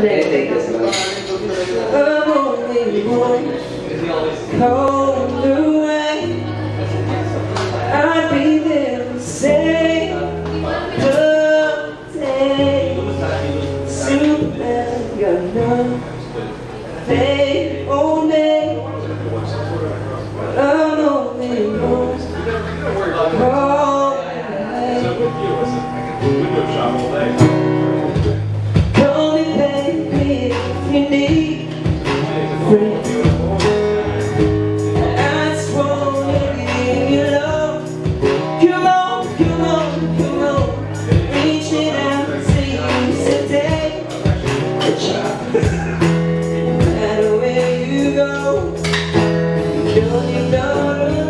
Sunday. Oh, we won't away. I'll be there to say the day. Soon as you're done, they own it. Oh, no, away. knows, girl, you.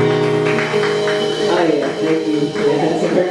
Oh yeah, thank you. Yeah,